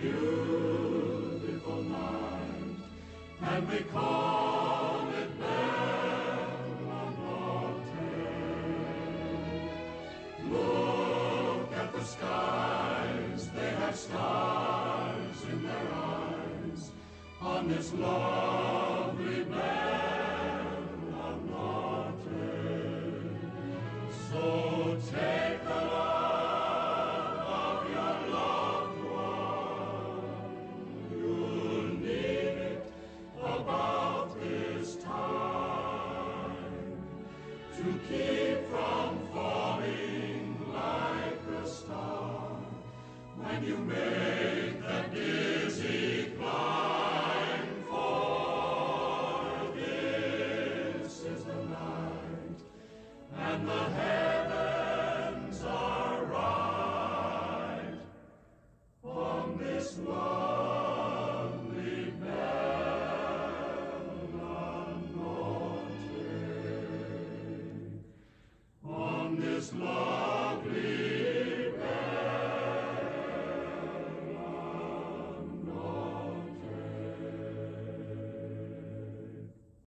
beautiful night, and we call it Babylon Look at the skies, they have stars in their eyes on this love. To keep from falling like a star when you make